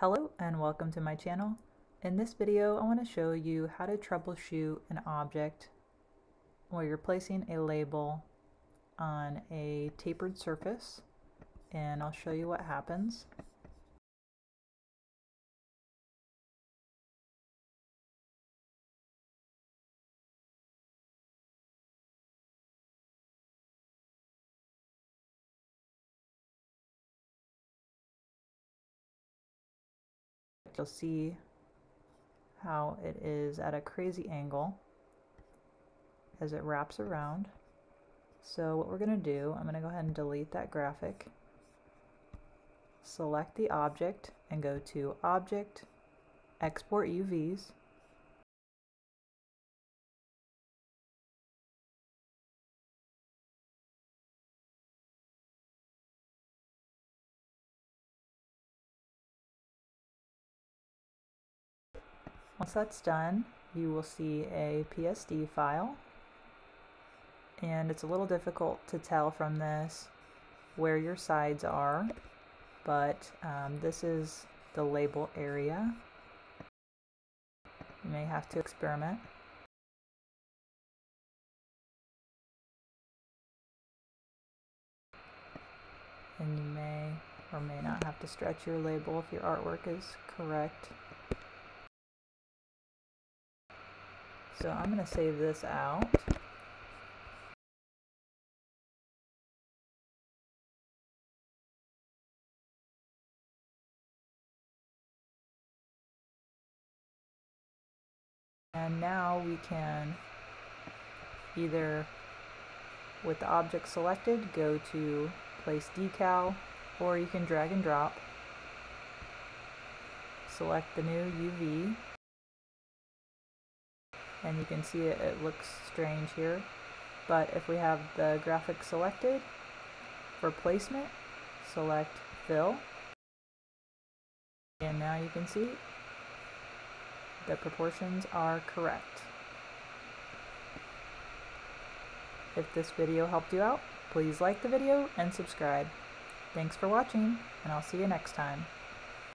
Hello and welcome to my channel. In this video I want to show you how to troubleshoot an object where you're placing a label on a tapered surface and I'll show you what happens. You'll see how it is at a crazy angle as it wraps around. So what we're going to do, I'm going to go ahead and delete that graphic. Select the object and go to Object, Export UVs. Once that's done, you will see a PSD file. And it's a little difficult to tell from this where your sides are, but um, this is the label area. You may have to experiment. And you may or may not have to stretch your label if your artwork is correct. So I'm going to save this out. And now we can either with the object selected go to place decal or you can drag and drop select the new UV and you can see it, it looks strange here but if we have the graphic selected for placement select fill and now you can see the proportions are correct. If this video helped you out, please like the video and subscribe. Thanks for watching, and I'll see you next time.